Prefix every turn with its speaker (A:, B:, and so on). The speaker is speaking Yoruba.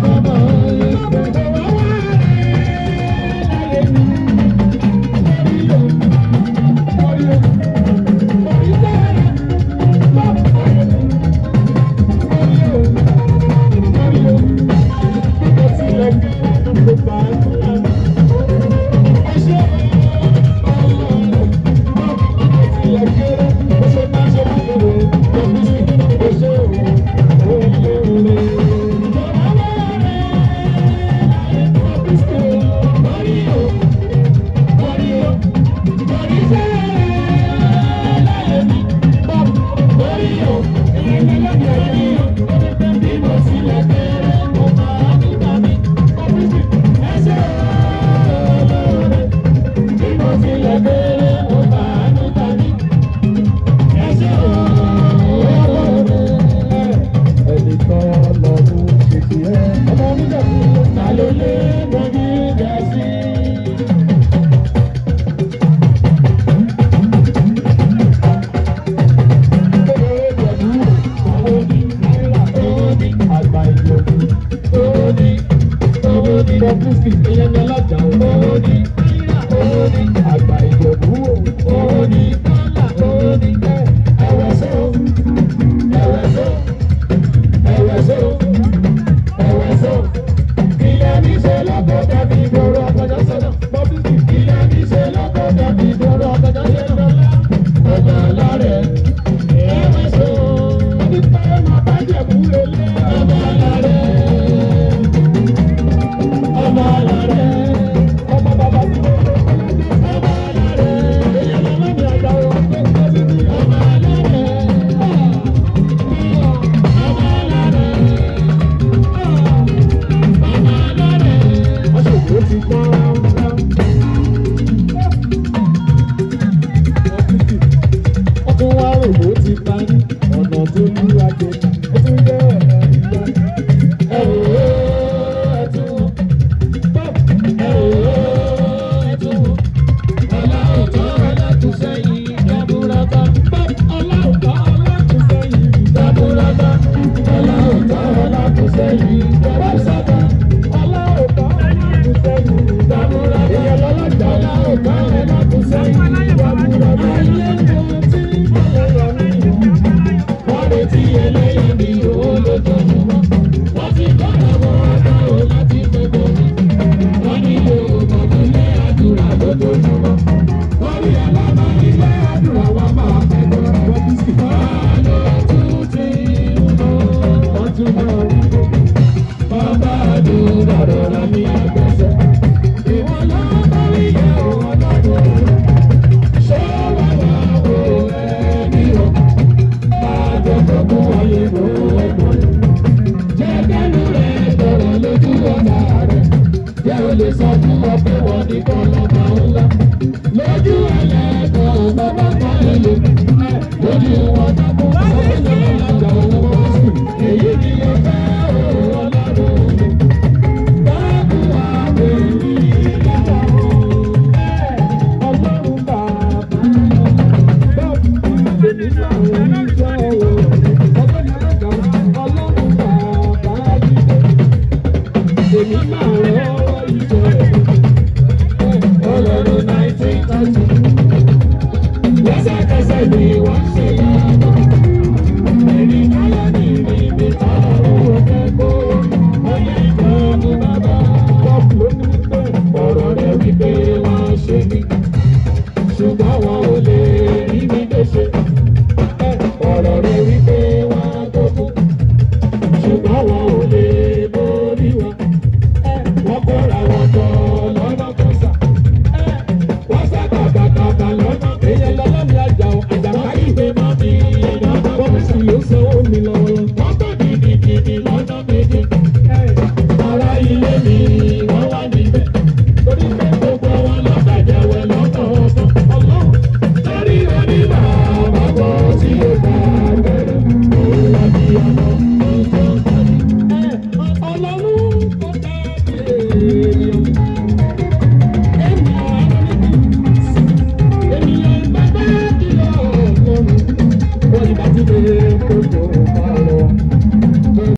A: Baba. kristi ìyẹn ni alájà òní àgbà ìjẹ̀bú òní. túbọ̀ bàbá àdúrà rọra mi àgbà. Yes, I can say we want